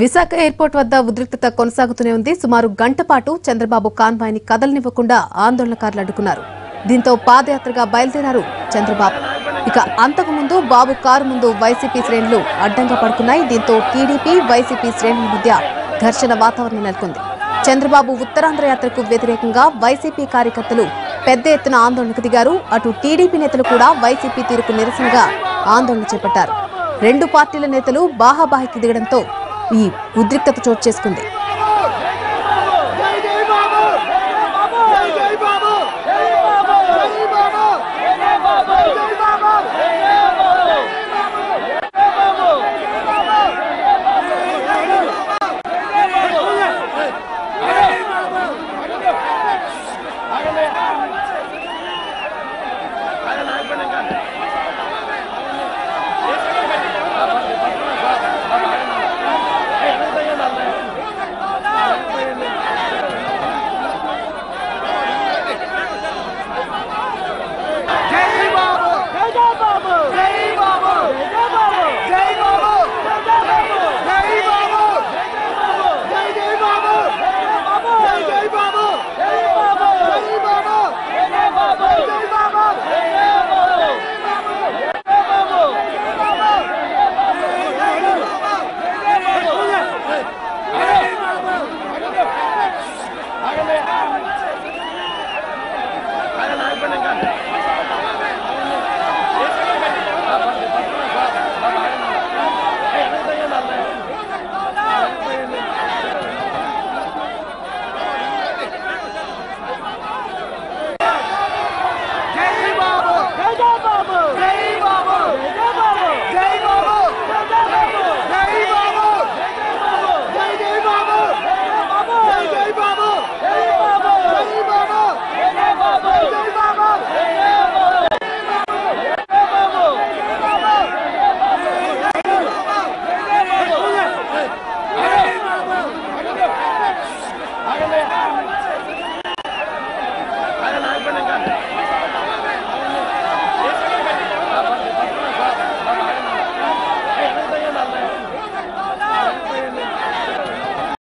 Visakha airport వద్ద ఉద్రిక్తత కొనసాగుతూనే ఉంది. సుమారు గంట పాటు చంద్రబాబు కాన్వాయ్ని కదలనివ్వకుండా ఆందోళనకారులు అడ్డుకున్నారు. దీంతో పాదయాత్రగా బయలుదేరారు చంద్రబాబు. ఇక అంతకుముందు బాబు కారు ముందు వైసీపీ శ్రేణులు అడ్డంగా పడుకున్నాయి. దీంతో టీడీపీ వైసీపీ శ్రేణుల మధ్య ఘర్షణ వాతావరణం నెలకొంది. చంద్రబాబు ఉత్తరాంధ్ర యాత్రకు వ్యతిరేకంగా వైసీపీ కార్యకర్తలు పెద్ద ఎత్తున ఆందోళనకు దిగారు. అటు టీడీపీ నేతలు కూడా వైసీపీ తీరుకు నిరసనగా ఆందోళన చేపట్టారు. రెండు పార్టీల నేతలు బాహాబాహికి దిగడంతో ఈ ఉద్రిక్తత చోటు చేసుకుంది.